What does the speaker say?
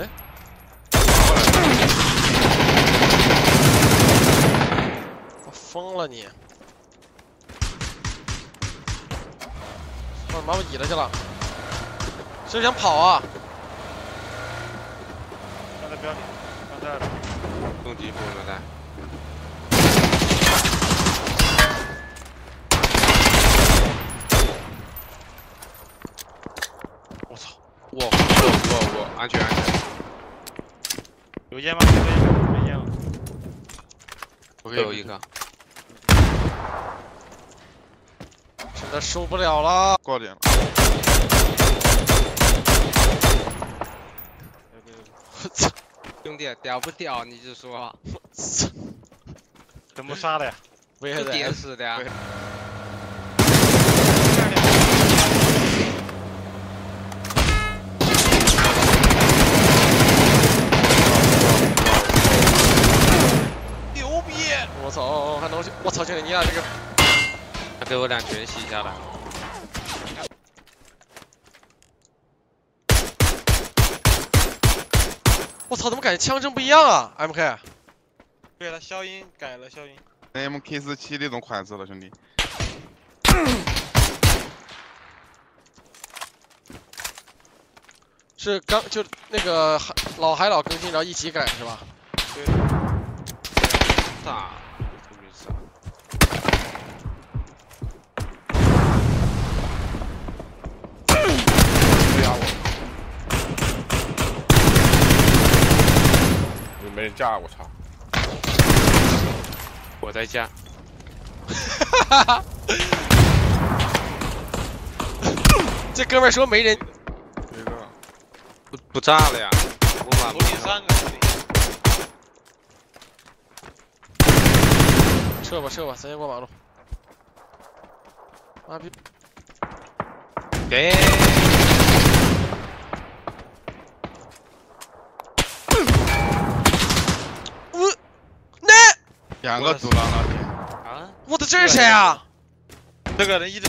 哎，我疯了你！我把我倚了去了，是不是想跑啊？刚才标里，放这儿了。攻击不能带。我操！我我我我，安全安全。有烟吗？没没烟了。我有一个。真的受不了了！挂点了。我操！兄弟，屌不屌？你就说。我操！怎么杀的呀？不也点死的呀？牛逼！我操，还能我操，兄弟你俩这个，他给我两拳洗下来。我操，怎么感觉枪声不一样啊？MK。对了，消音改了消音。MK 四七那种款式了，兄弟。是刚就那个海老海老更新，然后一起改是吧？对。大，没事。对呀，我。又没人架，我操！我在家。哈哈。这哥们儿说没人。一个。不不炸了呀！我马楼顶三个，楼顶。撤吧撤吧，咱先过马路。妈逼！给。我那两个阻拦了。啊！我的这是谁啊？这个人一直。